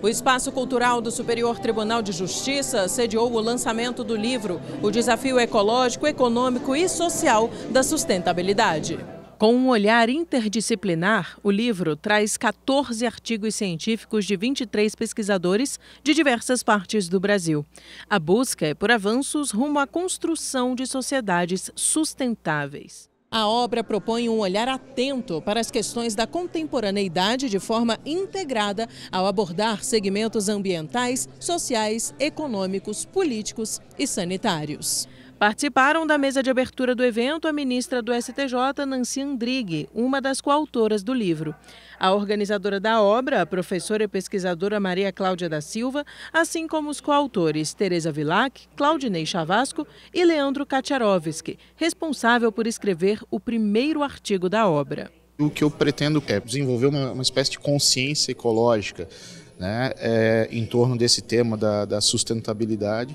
O Espaço Cultural do Superior Tribunal de Justiça sediou o lançamento do livro O Desafio Ecológico, Econômico e Social da Sustentabilidade. Com um olhar interdisciplinar, o livro traz 14 artigos científicos de 23 pesquisadores de diversas partes do Brasil. A busca é por avanços rumo à construção de sociedades sustentáveis. A obra propõe um olhar atento para as questões da contemporaneidade de forma integrada ao abordar segmentos ambientais, sociais, econômicos, políticos e sanitários. Participaram da mesa de abertura do evento a ministra do STJ, Nancy Andrighi, uma das coautoras do livro. A organizadora da obra, a professora e pesquisadora Maria Cláudia da Silva, assim como os coautores Tereza Vilac, Claudinei Chavasco e Leandro Kacharovski, responsável por escrever o primeiro artigo da obra. O que eu pretendo é desenvolver uma, uma espécie de consciência ecológica né, é, em torno desse tema da, da sustentabilidade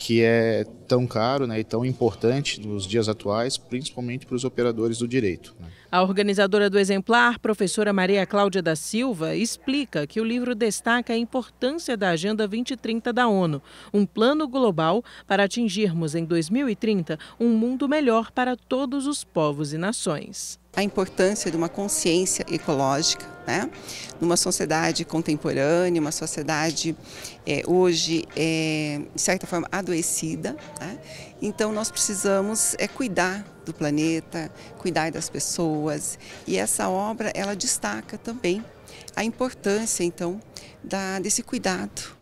que é tão caro né, e tão importante nos dias atuais, principalmente para os operadores do direito. Né. A organizadora do exemplar, professora Maria Cláudia da Silva, explica que o livro destaca a importância da Agenda 2030 da ONU, um plano global para atingirmos em 2030 um mundo melhor para todos os povos e nações a importância de uma consciência ecológica, né? numa sociedade contemporânea, uma sociedade é, hoje, é, de certa forma, adoecida. Né? Então, nós precisamos é, cuidar do planeta, cuidar das pessoas, e essa obra, ela destaca também a importância, então, da, desse cuidado.